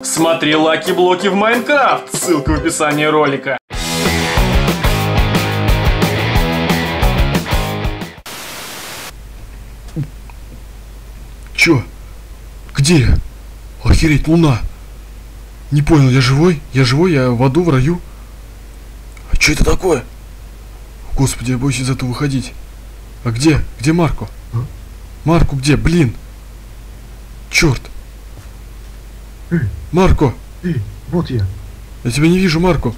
Смотри Лаки Блоки в Майнкрафт, ссылка в описании ролика. Чё? Где я? Охереть, луна. Не понял, я живой? Я живой? Я в аду, в раю? А чё это такое? Господи, я боюсь из этого выходить. А где? Где Марко? Марко где? Блин. Черт. Эй, Марко. эй, вот я. Я тебя не вижу, Марко.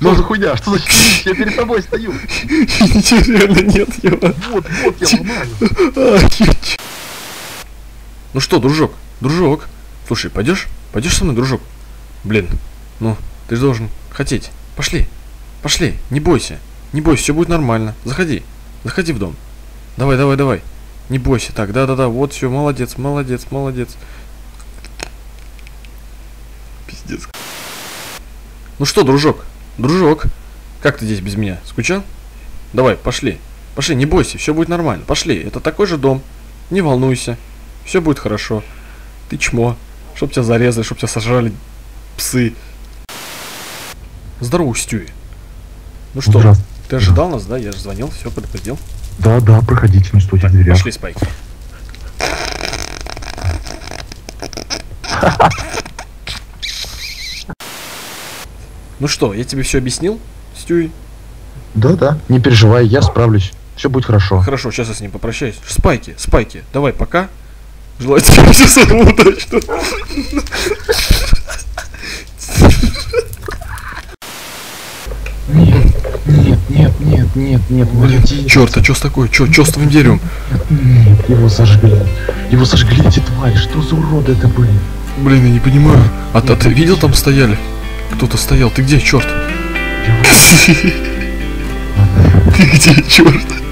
Что за хуйня? Что за? Я перед тобой стою. Ничего реально нет, его. Вот, вот я нормально. А. Ну что, дружок, дружок. Слушай, пойдешь? Пойдешь со мной, дружок? Блин, ну, ты же должен хотеть. Пошли, пошли, не бойся. Не бойся, все будет нормально. Заходи, заходи в дом. Давай, давай, давай. Не бойся. Так, да-да-да, вот все, молодец, молодец, молодец. Пиздец. Ну что, дружок, дружок, как ты здесь без меня? Скучал? Давай, пошли. Пошли, не бойся, все будет нормально. Пошли, это такой же дом. Не волнуйся. Все будет хорошо. Ты чмо. Чтоб тебя зарезали, чтоб тебя сожрали псы. Здорово, Стюи. Ну что, ты ожидал нас, да? Я же звонил, все предупредил. Да, да, проходите, не стойте в дверях. Пошли, Спайки. Ну что, я тебе все объяснил, Стюи? Да, да, не переживай, я справлюсь. Все будет хорошо. Хорошо, сейчас я с ним попрощаюсь. Спайки, Спайки, давай, пока. Желаю тебе всего самого удачного. Нет, нет, нет, нет, нет. Черт, а что с такое? Че, че с твоим деревом? Нет, его сожгли. Его сожгли эти твари. Что за уроды это были? Блин, я не понимаю. А, а ты видел там стояли? Кто-то стоял. Ты где, черт? Ты где, черт?